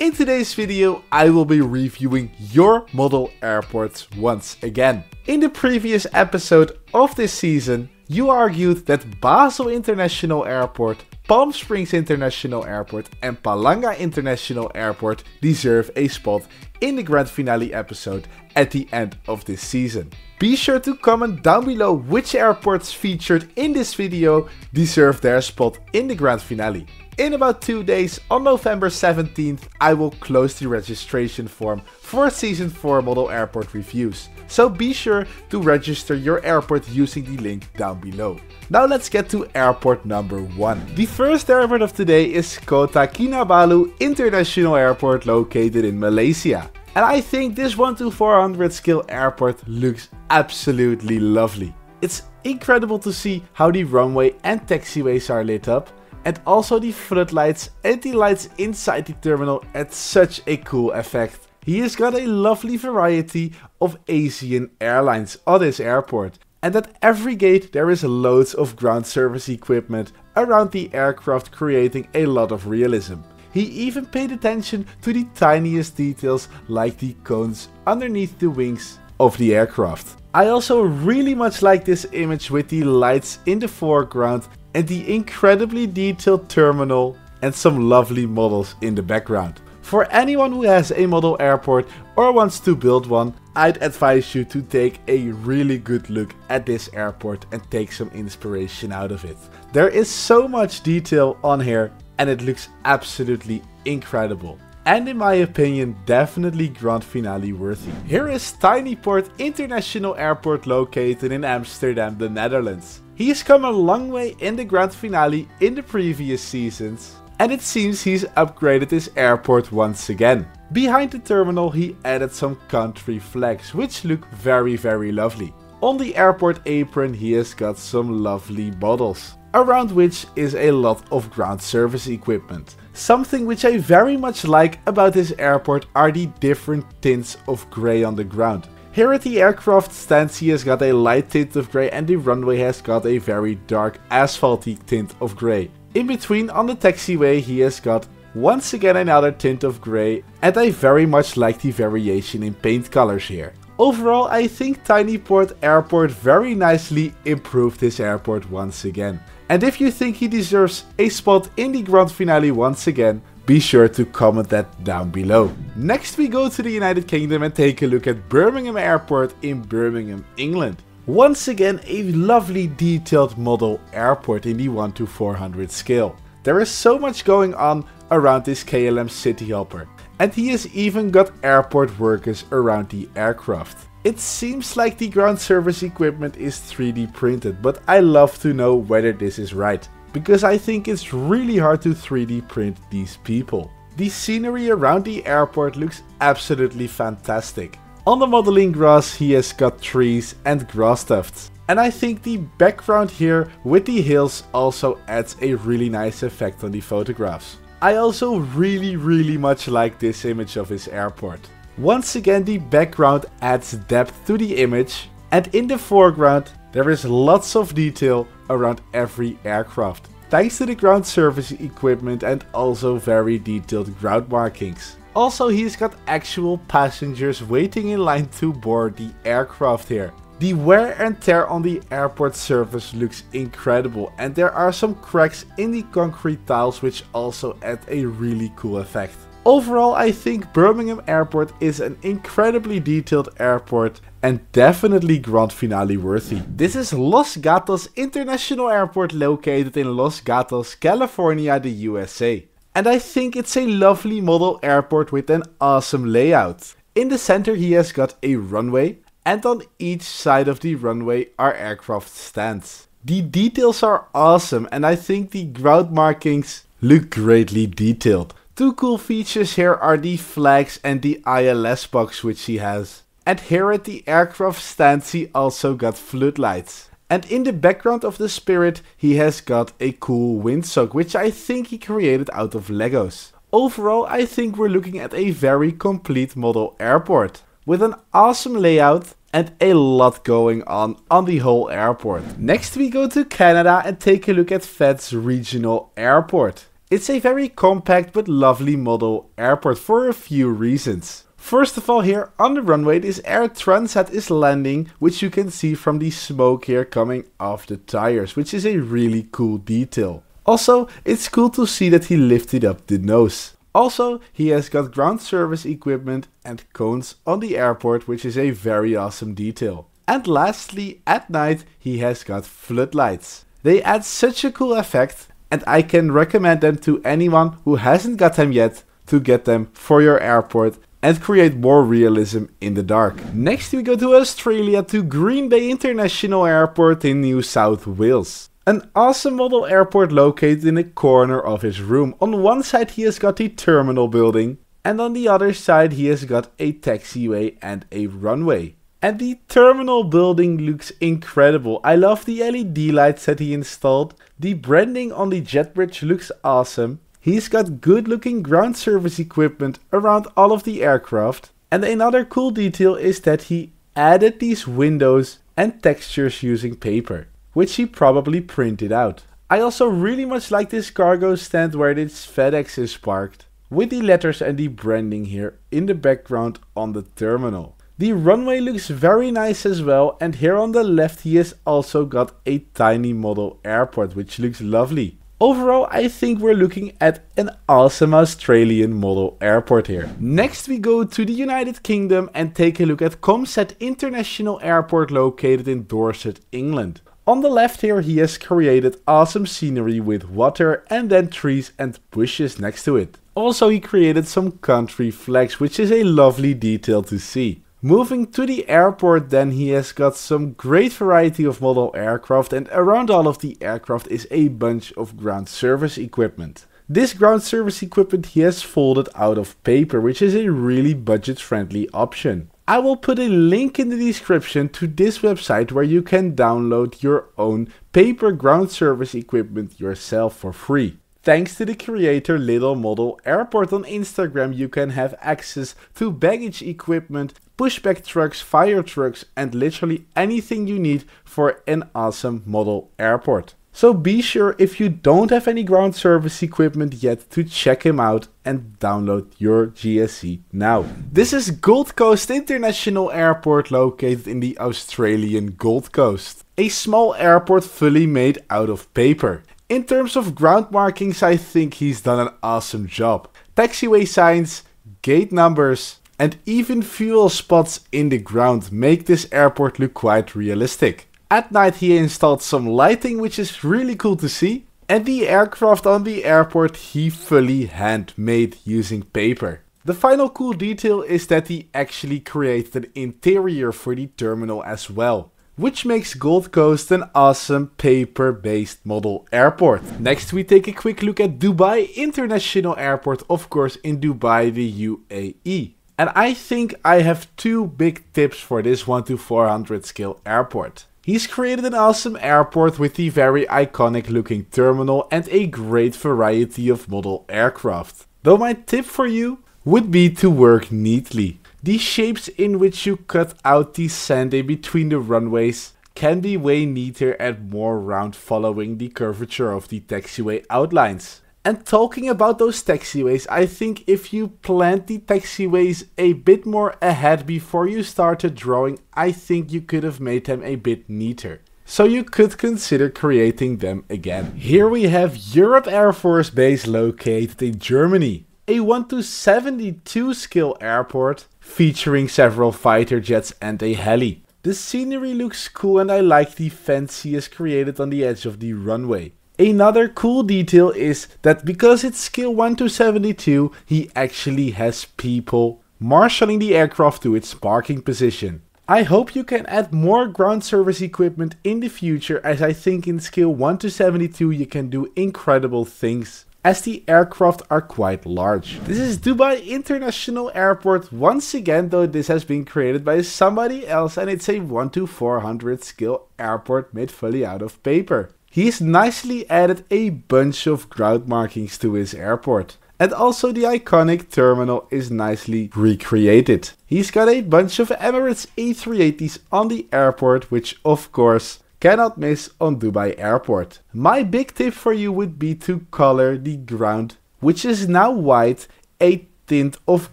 In today's video, I will be reviewing your model airports once again. In the previous episode of this season, you argued that Basel International Airport, Palm Springs International Airport and Palanga International Airport deserve a spot in the grand finale episode at the end of this season. Be sure to comment down below which airports featured in this video deserve their spot in the grand finale. In about two days, on November 17th, I will close the registration form for Season 4 Model Airport Reviews. So be sure to register your airport using the link down below. Now let's get to airport number 1. The first airport of today is Kota Kinabalu International Airport located in Malaysia. And I think this 1 to 400 scale airport looks absolutely lovely. It's incredible to see how the runway and taxiways are lit up and also the floodlights and the lights inside the terminal add such a cool effect. He has got a lovely variety of Asian airlines on this airport and at every gate there is loads of ground service equipment around the aircraft creating a lot of realism. He even paid attention to the tiniest details like the cones underneath the wings of the aircraft. I also really much like this image with the lights in the foreground and the incredibly detailed terminal and some lovely models in the background. For anyone who has a model airport or wants to build one, I'd advise you to take a really good look at this airport and take some inspiration out of it. There is so much detail on here and it looks absolutely incredible. And in my opinion, definitely grand finale worthy. Here is Tinyport International Airport located in Amsterdam, the Netherlands. He's come a long way in the grand finale in the previous seasons, and it seems he's upgraded his airport once again. Behind the terminal he added some country flags, which look very very lovely. On the airport apron he has got some lovely bottles, around which is a lot of ground service equipment. Something which I very much like about this airport are the different tints of grey on the ground. Here at the aircraft stands he has got a light tint of grey and the runway has got a very dark asphalty tint of grey. In between on the taxiway he has got once again another tint of grey and I very much like the variation in paint colors here. Overall I think Tinyport Airport very nicely improved this airport once again. And if you think he deserves a spot in the grand finale once again, be sure to comment that down below. Next we go to the United Kingdom and take a look at Birmingham Airport in Birmingham, England. Once again a lovely detailed model airport in the 1 to 400 scale. There is so much going on around this KLM Cityhopper. And he has even got airport workers around the aircraft. It seems like the ground service equipment is 3D printed, but I love to know whether this is right because I think it's really hard to 3D print these people. The scenery around the airport looks absolutely fantastic. On the modeling grass he has got trees and grass tufts. And I think the background here with the hills also adds a really nice effect on the photographs. I also really really much like this image of his airport. Once again the background adds depth to the image and in the foreground there is lots of detail around every aircraft, thanks to the ground service equipment and also very detailed ground markings. Also he's got actual passengers waiting in line to board the aircraft here. The wear and tear on the airport surface looks incredible and there are some cracks in the concrete tiles which also add a really cool effect. Overall I think Birmingham Airport is an incredibly detailed airport and definitely grand finale worthy. This is Los Gatos International Airport located in Los Gatos, California, the USA. And I think it's a lovely model airport with an awesome layout. In the center he has got a runway and on each side of the runway are aircraft stands. The details are awesome and I think the ground markings look greatly detailed. Two cool features here are the flags and the ILS box which he has. And here at the aircraft stands he also got floodlights. And in the background of the Spirit he has got a cool windsock which I think he created out of Legos. Overall I think we're looking at a very complete model airport. With an awesome layout and a lot going on on the whole airport. Next we go to Canada and take a look at Feds Regional Airport. It's a very compact but lovely model airport for a few reasons. First of all here on the runway this Air Transat is landing which you can see from the smoke here coming off the tires which is a really cool detail. Also it's cool to see that he lifted up the nose. Also, he has got ground service equipment and cones on the airport, which is a very awesome detail. And lastly, at night, he has got floodlights. They add such a cool effect, and I can recommend them to anyone who hasn't got them yet to get them for your airport and create more realism in the dark. Next we go to Australia to Green Bay International Airport in New South Wales. An awesome model airport located in a corner of his room. On one side he has got the terminal building and on the other side he has got a taxiway and a runway. And the terminal building looks incredible. I love the LED lights that he installed. The branding on the jet bridge looks awesome. He's got good looking ground service equipment around all of the aircraft. And another cool detail is that he added these windows and textures using paper which he probably printed out. I also really much like this cargo stand where this FedEx is parked, with the letters and the branding here in the background on the terminal. The runway looks very nice as well and here on the left he has also got a tiny model airport which looks lovely. Overall, I think we're looking at an awesome Australian model airport here. Next we go to the United Kingdom and take a look at COMSAT International Airport located in Dorset, England. On the left here he has created awesome scenery with water and then trees and bushes next to it. Also he created some country flags which is a lovely detail to see. Moving to the airport then he has got some great variety of model aircraft and around all of the aircraft is a bunch of ground service equipment. This ground service equipment he has folded out of paper which is a really budget friendly option. I will put a link in the description to this website where you can download your own paper ground service equipment yourself for free. Thanks to the creator Little Model Airport on Instagram, you can have access to baggage equipment, pushback trucks, fire trucks, and literally anything you need for an awesome model airport. So be sure if you don't have any ground service equipment yet to check him out and download your GSE now. This is Gold Coast International Airport located in the Australian Gold Coast. A small airport fully made out of paper. In terms of ground markings I think he's done an awesome job. Taxiway signs, gate numbers and even fuel spots in the ground make this airport look quite realistic. At night he installed some lighting which is really cool to see. And the aircraft on the airport he fully handmade using paper. The final cool detail is that he actually created an interior for the terminal as well. Which makes Gold Coast an awesome paper-based model airport. Next we take a quick look at Dubai International Airport, of course in Dubai the UAE. And I think I have two big tips for this 1 to 400 scale airport. He's created an awesome airport with the very iconic looking terminal and a great variety of model aircraft. Though my tip for you would be to work neatly. The shapes in which you cut out the sand in between the runways can be way neater and more round following the curvature of the taxiway outlines. And talking about those taxiways, I think if you planned the taxiways a bit more ahead before you started drawing, I think you could have made them a bit neater. So you could consider creating them again. Here we have Europe Air Force Base located in Germany. A 1 to 72 scale airport featuring several fighter jets and a heli. The scenery looks cool and I like the fence he has created on the edge of the runway. Another cool detail is that because it's scale 1 to 72, he actually has people marshalling the aircraft to its parking position. I hope you can add more ground service equipment in the future as I think in scale 1 to 72 you can do incredible things as the aircraft are quite large. This is Dubai International Airport once again though this has been created by somebody else and it's a 1 to 400 scale airport made fully out of paper. He's nicely added a bunch of ground markings to his airport. And also the iconic terminal is nicely recreated. He's got a bunch of Emirates A380s on the airport, which of course cannot miss on Dubai Airport. My big tip for you would be to color the ground, which is now white, a tint of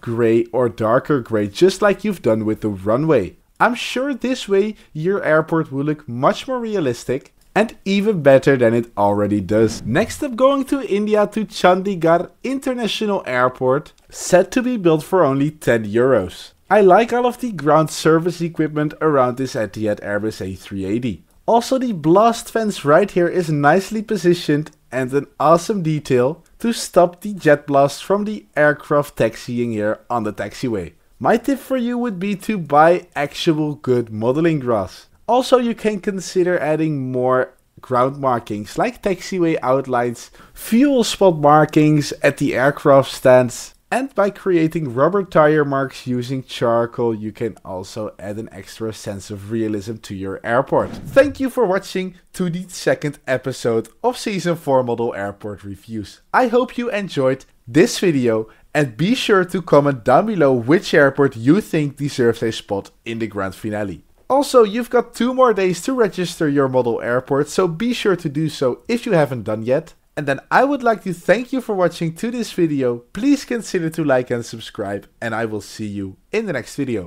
grey or darker grey, just like you've done with the runway. I'm sure this way your airport will look much more realistic and even better than it already does. Next up going to India to Chandigarh International Airport, set to be built for only 10 euros. I like all of the ground service equipment around this Etihad Airbus A380. Also the blast fence right here is nicely positioned and an awesome detail to stop the jet blast from the aircraft taxiing here on the taxiway. My tip for you would be to buy actual good modeling grass. Also, you can consider adding more ground markings like taxiway outlines, fuel spot markings at the aircraft stands, and by creating rubber tire marks using charcoal, you can also add an extra sense of realism to your airport. Thank you for watching to the second episode of Season 4 Model Airport Reviews. I hope you enjoyed this video and be sure to comment down below which airport you think deserves a spot in the grand finale. Also, you've got two more days to register your model airport, so be sure to do so if you haven't done yet. And then I would like to thank you for watching to this video. Please consider to like and subscribe, and I will see you in the next video.